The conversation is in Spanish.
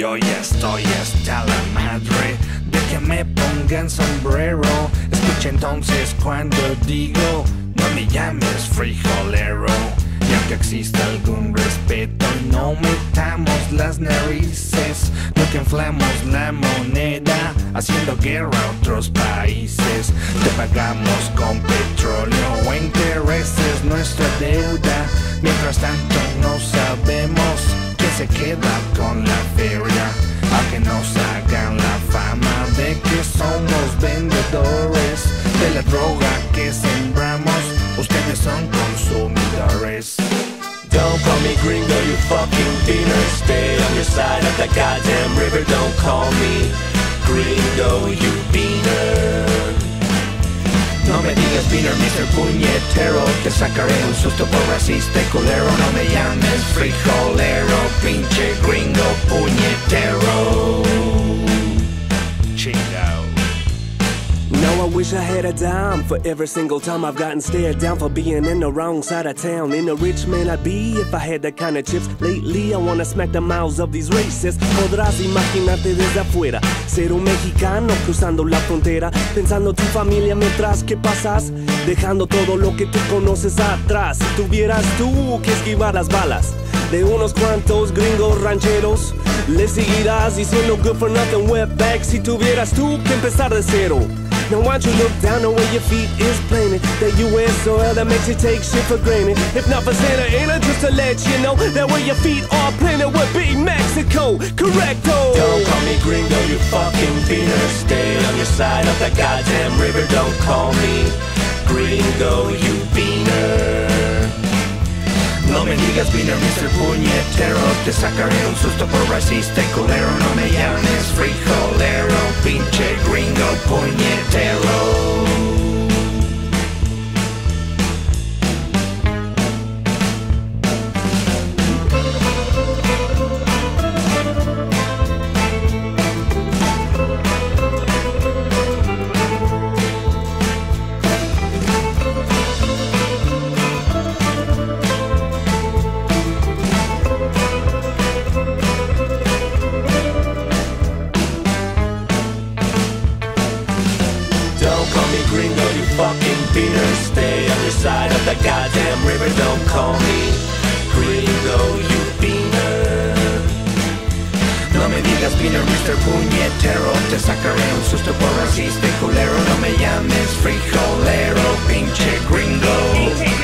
estoy hasta la madre de que me pongan sombrero. Escucha entonces cuando digo, no me llames frijolero. Y aunque exista algún respeto, no metamos las narices. No que inflamos la moneda, haciendo guerra a otros países. Te pagamos con petróleo o intereses nuestra deuda. Mientras tanto droga que sembramos. Ustedes son consumidores. Don't call me gringo, you fucking beaner. Stay on your side of the goddamn river. Don't call me gringo, you beaner. No me digas beaner, Mr. Puñetero Te sacaré un susto por racista y culero No me llames frijolero I wish I had a dime for every single time I've gotten stared down for being in the wrong side of town. In a rich man I'd be if I had that kind of chips. Lately I wanna smack the mouths of these racists. Podrás imaginarte desde afuera, ser un mexicano cruzando la frontera, pensando tu familia mientras que pasas, dejando todo lo que tú conoces atrás. Si tuvieras tú que esquivar las balas de unos cuantos gringos rancheros. Le seguirás diciendo good for nothing wetback si tuvieras tú que empezar de cero. Now why don't you look down on where your feet is planted That you wear soil that makes you take shit for granted If not for Santa Ana, just to let you know That where your feet are planted would be Mexico Correcto Don't call me gringo, you fucking beaner. Stay on your side of that goddamn river. Don't call me gringo, you beaner. No me digas beaner, Mr. Puñetero Te sacaré un susto por racista y culero No me llames frijolero Pinche gringo gringo, you fucking beaner. Stay on your side of the goddamn river. Don't call me gringo, you beaner. No me digas beaner, Mr. Puñetero Te sacaré un susto por racista y culero No me llames frijolero Pinche gringo